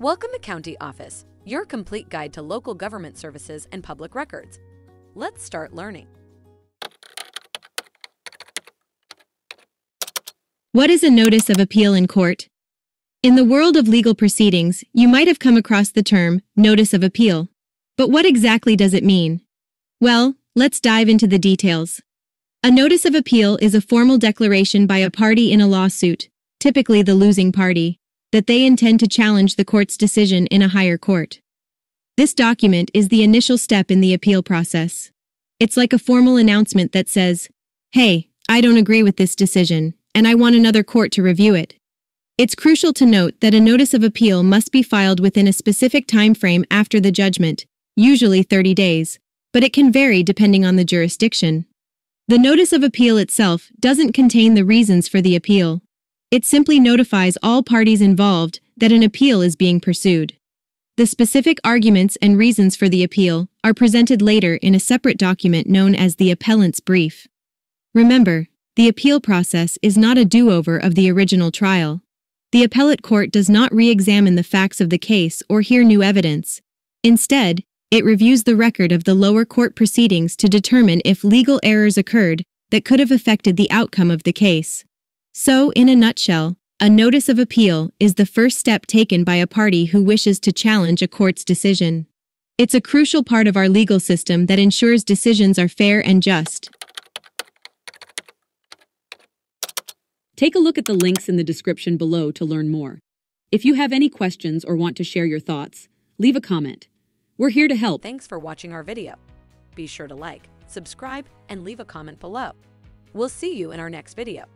Welcome to County Office, your complete guide to local government services and public records. Let's start learning. What is a notice of appeal in court? In the world of legal proceedings, you might have come across the term notice of appeal. But what exactly does it mean? Well, let's dive into the details. A notice of appeal is a formal declaration by a party in a lawsuit, typically the losing party, that they intend to challenge the court's decision in a higher court. This document is the initial step in the appeal process. It's like a formal announcement that says, Hey, I don't agree with this decision, and I want another court to review it. It's crucial to note that a notice of appeal must be filed within a specific time frame after the judgment, usually 30 days, but it can vary depending on the jurisdiction. The notice of appeal itself doesn't contain the reasons for the appeal. It simply notifies all parties involved that an appeal is being pursued. The specific arguments and reasons for the appeal are presented later in a separate document known as the appellant's brief. Remember, the appeal process is not a do-over of the original trial. The appellate court does not re-examine the facts of the case or hear new evidence. Instead, it reviews the record of the lower court proceedings to determine if legal errors occurred that could have affected the outcome of the case. So, in a nutshell, a notice of appeal is the first step taken by a party who wishes to challenge a court's decision. It's a crucial part of our legal system that ensures decisions are fair and just. Take a look at the links in the description below to learn more. If you have any questions or want to share your thoughts, leave a comment. We're here to help. Thanks for watching our video. Be sure to like, subscribe, and leave a comment below. We'll see you in our next video.